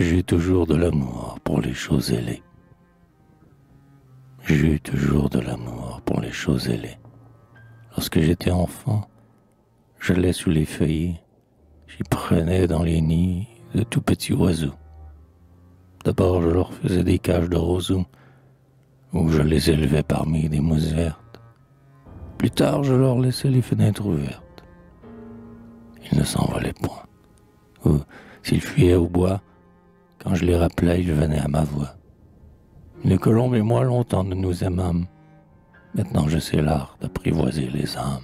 J'ai toujours de l'amour pour les choses ailées. J'ai toujours de l'amour pour les choses ailées. Lorsque j'étais enfant, j'allais sous les feuilles, j'y prenais dans les nids de tout petits oiseaux. D'abord, je leur faisais des cages de roseaux, où je les élevais parmi des mousses vertes. Plus tard, je leur laissais les fenêtres ouvertes. Ils ne s'envolaient point. Ou, s'ils fuyaient au bois, quand je les rappelais, ils venaient à ma voix. Les colombes et moi longtemps nous nous aimâmes. Maintenant je sais l'art d'apprivoiser les âmes.